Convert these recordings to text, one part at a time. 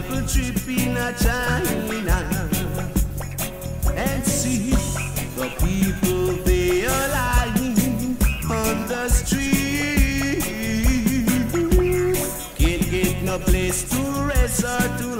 People trip in a China and see the people they are lying on the street. Can't get no place to rest or to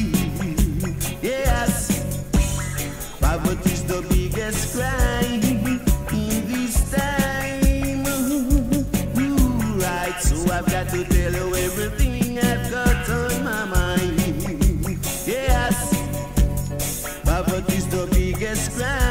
describe.